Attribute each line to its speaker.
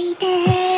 Speaker 1: いて